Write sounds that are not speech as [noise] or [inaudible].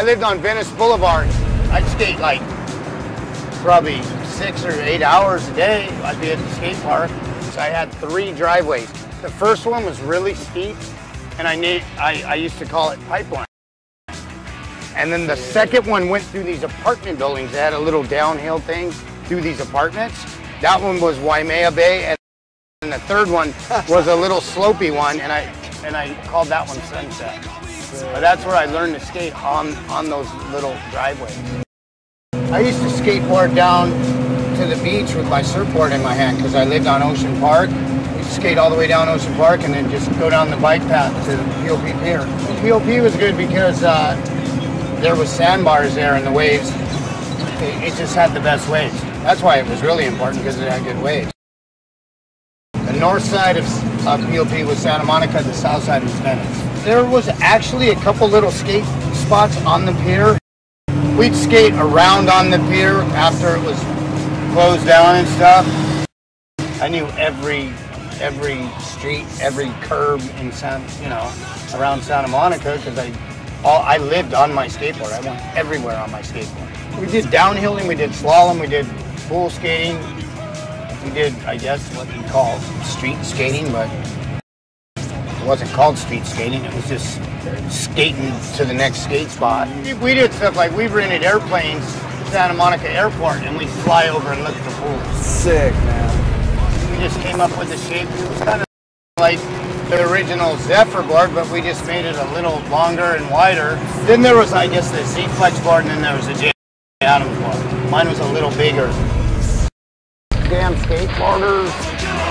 I lived on Venice Boulevard. I'd skate like probably six or eight hours a day. I'd be at the skate park. So I had three driveways. The first one was really steep, and I, na- I, I used to call it pipeline. And then the second one went through these apartment buildings. They had a little downhill thing through these apartments. That one was Waimea Bay, and the third one [laughs] was a little slopey one, and I and I called that one Sunset. But that's where I learned to skate on on those little driveways. I used to skateboard down to the beach with my surfboard in my hand because I lived on Ocean Park. We'd skate all the way down Ocean Park and then just go down the bike path to POP Pier. POP was good because uh, there was sandbars there and the waves, it, it just had the best waves. That's why it was really important because it had good waves. The north side of, of POP was Santa Monica, the south side was Venice. There was actually a couple little skate spots on the pier. We'd skate around on the pier after it was closed down and stuff. I knew every every street, every curb in San, you know, around Santa Monica because I all I lived on my skateboard. I went everywhere on my skateboard. We did downhilling, we did slalom, we did pool skating, we did, I guess, what you call street skating, but it wasn't called street skating. It was just skating to the next skate spot. We- We did stuff like we rented airplanes at Santa Monica Airport and we'd fly over and look at the pools. Sick, man. We just came up with the shape. It was kind of like the original Zephyr board, but we just made it a little longer and wider. Then there was, I guess, the Z Flex board, and then there was the Jay Adams board. Mine was a little bigger. Damn skateboarders.